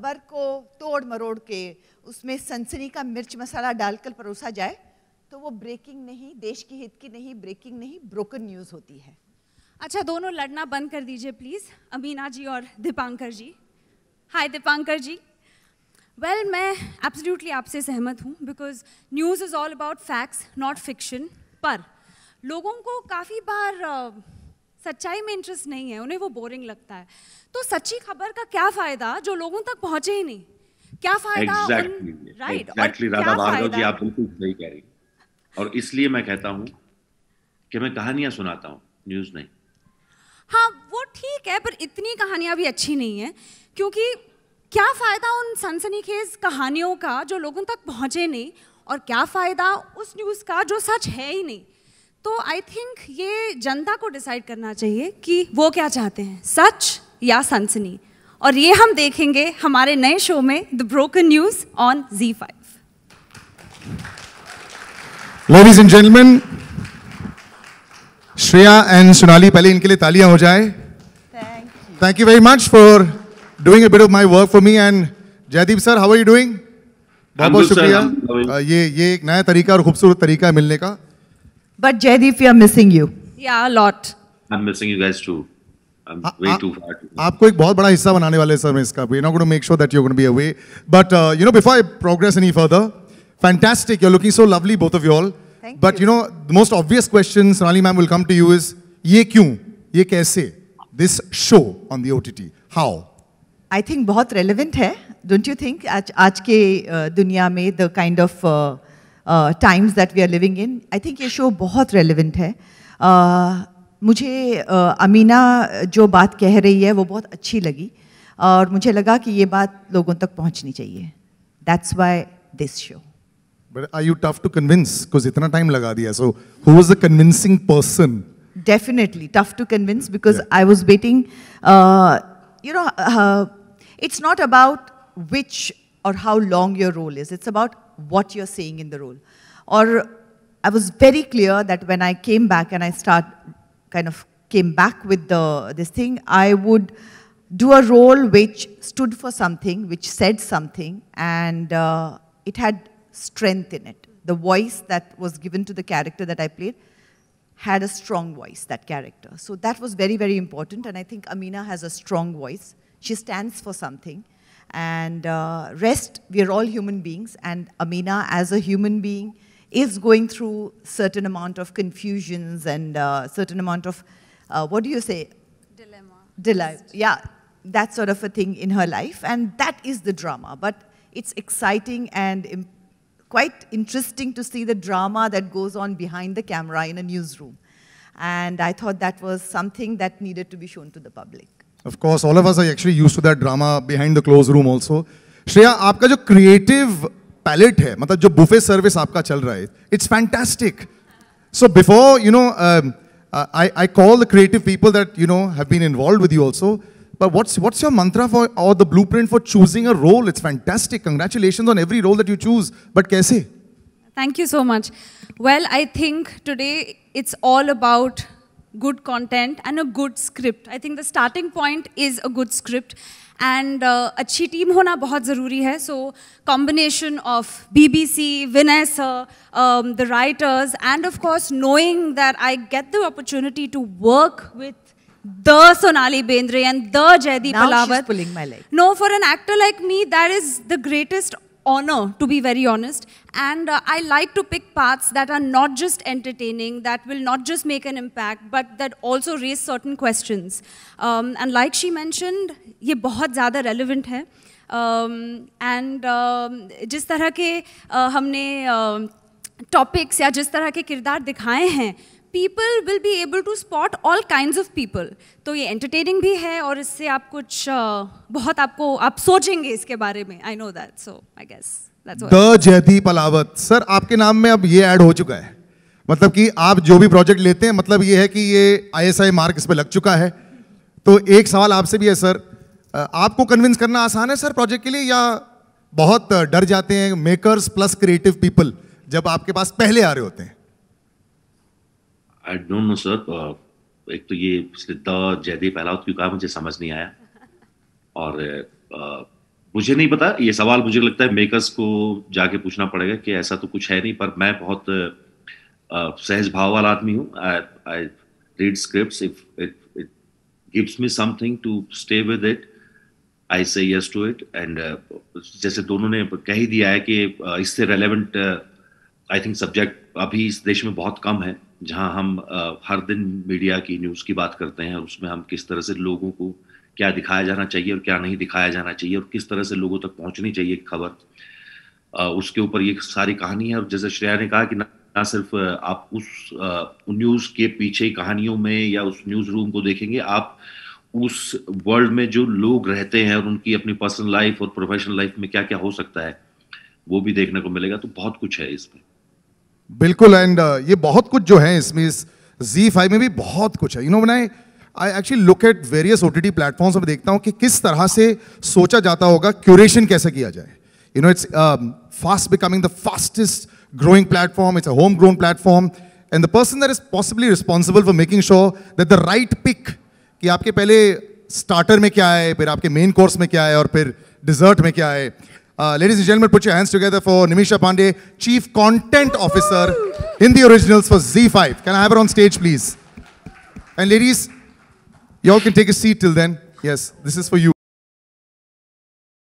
खबर को तोड़ मरोड़ के उसमें सनसनी का मिर्च मसाला डालकर परोसा जाए तो वो ब्रेकिंग नहीं देश की हित की नहीं ब्रेकिंग नहीं ब्रोकन न्यूज़ होती है। अच्छा दोनों लड़ना बंद कर दीजिए प्लीज़ अमीना जी और Dipankar ji. Hi Dipankar ji. Well well, मैं एब्सोल्युटली आपसे सहमत हूँ because news is all about facts not fiction पर लोगों को काफ़ी बार uh, सच्चाई में इंटरेस्ट नहीं है उन्हें वो बोरिंग लगता है। तो सच्ची खबर का क्या फ़ायदा जो लोगों तक पहुँचे ही नहीं? क्या फ़ायदा राधा भार्गव जी आप बिल्कुल सही कह रही और इसलिए मैं कहता हूँ कि मैं कहानियाँ सुनाता हूँ न्यूज़ नहीं। हाँ वो ठीक है पर इतनी कहानियाँ भी अच्छी नहीं है क्योंकि क्या फ़ायदा उन सनसनीखेज कहानियों का जो लोगों तक पहुँचे नहीं और क्या फ़ायदा उस न्यूज़ का जो सच है ही नहीं? तो आई थिंक ये जनता को डिसाइड करना चाहिए कि वो क्या चाहते हैं सच या सनसनी। और ये हम देखेंगे हमारे नए शो में the broken news on Zee five ladies and gentlemen, Shreya and Sonali पहले इनके लिए तालियाँ हो जाए। Thank very much for doing a bit of my work for me and Jaideep sir how are you doing? बहुत बहुत शुक्रिया। ये ये एक नया तरीका और खूबसूरत तरीका है मिलने का। But Jaydeep, we are missing you. Yeah, a lot. I'm missing you guys too. I'm uh, way uh, too far. आपको एक बहुत बड़ा हिस्सा बनाने वाले हैं सर मैं इसका we're not going to make sure that you're going to be away but uh, you know before I progress any further fantastic you're looking so lovely both of you all Thank but you. know the most obvious question Sonali ma'am will come to you is ये क्यों ये कैसे this show on the OTT how I think बहुत relevant है don't you think आज आज के uh, दुनिया में the kind of uh, times that we are living in I think ये शो बहुत रेलिवेंट है। uh, मुझे uh, अमीना जो बात कह रही है वो बहुत अच्छी लगी और मुझे लगा कि ये बात लोगों तक पहुंचनी चाहिए। That's why this show but I you tough to convince because इतना टाइम लगा दिया। So who was the convincing person definitely tough to convince because I was waiting you know it's not about which or how long your role is. It's about what you're saying in the role. Or I was very clear that when I came back and I start kind of came back with the this thing, I would do a role which stood for something, which said something, and uh, it had strength in it. The voice that was given to the character that I played had a strong voice, that character. So that was very, very important. And I think Amina has a strong voice. She stands for something. And uh, rest, we are all human beings. And Amina, as a human being, is going through certain amount of confusions and uh, certain amount of, uh, what do you say? Dilemma. Dilemma. Yeah, that sort of a thing in her life. And that is the drama. But it's exciting and quite interesting to see the drama that goes on behind the camera in a newsroom. And I thought that was something that needed to be shown to the public. Of course, all of us are actually used to that drama behind the closed room also. Shreya आपका जो creative palette है मतलब जो buffet service आपका चल रहा है it's fantastic so before you know I I call the creative people that you know have been involve with you also But what's what's your mantra for or the blueprint for choosing a role? It's fantastic. Congratulations on every role that you choose. But kaise? Thank you so much. Well, I think today it's all about good content and a good script. I think the starting point is a good script. And uh, अच्छी team होना बहुत ज़रूरी है So combination of BBC, Vinay sir, um, the writers, and of course knowing that I get the opportunity to work with the Sonali Bendre and the Jaideep Now she's Palawat. pulling my leg. No, for an actor like me, that is the greatest honor, to be very honest. And uh, I like to pick parts that are not just entertaining, that will not just make an impact, but that also raise certain questions. Um, and like she mentioned, ये बहुत ज़्यादा relevant है. Um, and um, जिस तरह के uh, हमने topics या जिस तरह के किरदार दिखाए हैं people will be able to spot all kind of people तो ये एंटरटेनिंग भी है और इससे आप कुछ बहुत आपको, आप सोचेंगे इसके बारे में. I know that so I guess the Jaideep Ahlawat. Sir, आपके नाम में अब ये ऐड हो चुका है। मतलब कि आप जो भी प्रोजेक्ट लेते हैं मतलब ये है कि ये आईएसआई मार्क इस पे लग चुका है। तो एक सवाल आपसे भी है, सर। आपको कन्विंस करना आसान है, सर प्रोजेक्ट के लिए, या बहुत डर जाते हैं मेकर्स प्लस क्रिएटिव पीपल जब आपके पास पहले आ रहे होते हैं? आई डोंट नो सर एक तो ये द जयदीप अलाउत क्यों कहा मुझे समझ नहीं आया। और uh, मुझे नहीं पता ये सवाल मुझे लगता है मेकर्स को जाके पूछना पड़ेगा कि ऐसा तो कुछ है नहीं पर मैं बहुत सहज भाव वाला आदमी हूँ। I read script if it it gives me something to stay with it I say yes to it and जैसे दोनों ने कह ही दिया है कि uh, इससे रेलेवेंट आई थिंक सब्जेक्ट अभी इस देश में बहुत कम है, जहाँ हम हर दिन मीडिया की न्यूज़ की बात करते हैं उसमें हम किस तरह से लोगों को क्या दिखाया जाना चाहिए और क्या नहीं दिखाया जाना चाहिए और किस तरह से लोगों तक पहुंचनी चाहिए खबर। उसके ऊपर ये सारी कहानी है और जैसे श्रेया ने कहा कि ना सिर्फ़ आप उस न्यूज़ के पीछे कहानियों में या उस न्यूज़ रूम को देखेंगे, आप उस वर्ल्ड में जो लोग रहते हैं और उनकी अपनी पर्सनल लाइफ और प्रोफेशनल लाइफ में क्या क्या हो सकता है, वो भी देखने को मिलेगा तो बहुत कुछ है इसमें। बिल्कुल एंड uh, ये बहुत कुछ जो है इसमें इस जी फाइव में भी बहुत कुछ है। You know I I actually look at various OTT platforms में देखता हूँ कि किस तरह से सोचा जाता होगा क्यूरेशन कैसे किया जाए। You know it's fast becoming the fastest growing platform it's a home grown platform and the person that is possibly responsible for making sure that the right pick कि आपके पहले स्टार्टर में क्या है फिर आपके मेन कोर्स में क्या है और फिर डिजर्ट में क्या है Uh, ladies and gentlemen, put your hands together for Nimisha Pandey, Chief Content Officer in the originals for Z5. Can I have her on stage, please? And ladies, y'all can take a seat till then. Yes, this is for you.